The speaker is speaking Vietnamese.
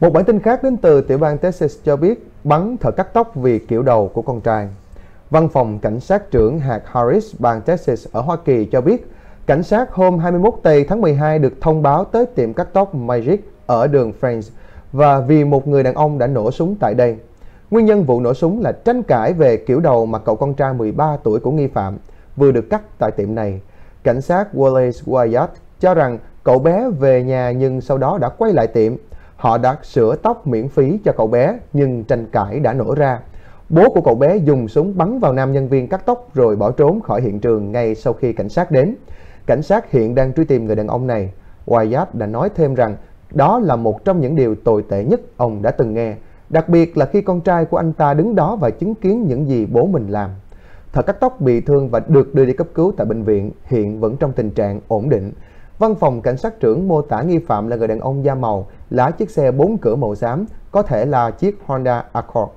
Một bản tin khác đến từ tiểu bang Texas cho biết bắn thợ cắt tóc vì kiểu đầu của con trai. Văn phòng Cảnh sát trưởng hạt Harris, bang Texas ở Hoa Kỳ cho biết cảnh sát hôm 21 tây tháng 12 được thông báo tới tiệm cắt tóc Magic ở đường Friends và vì một người đàn ông đã nổ súng tại đây. Nguyên nhân vụ nổ súng là tranh cãi về kiểu đầu mà cậu con trai 13 tuổi của nghi phạm vừa được cắt tại tiệm này. Cảnh sát Wallace Wyatt cho rằng cậu bé về nhà nhưng sau đó đã quay lại tiệm. Họ đã sửa tóc miễn phí cho cậu bé nhưng tranh cãi đã nổ ra. Bố của cậu bé dùng súng bắn vào nam nhân viên cắt tóc rồi bỏ trốn khỏi hiện trường ngay sau khi cảnh sát đến. Cảnh sát hiện đang truy tìm người đàn ông này. Wyatt đã nói thêm rằng đó là một trong những điều tồi tệ nhất ông đã từng nghe, đặc biệt là khi con trai của anh ta đứng đó và chứng kiến những gì bố mình làm. Thợ cắt tóc bị thương và được đưa đi cấp cứu tại bệnh viện, hiện vẫn trong tình trạng ổn định. Văn phòng cảnh sát trưởng mô tả nghi phạm là người đàn ông da màu, là chiếc xe bốn cửa màu xám, có thể là chiếc Honda Accord.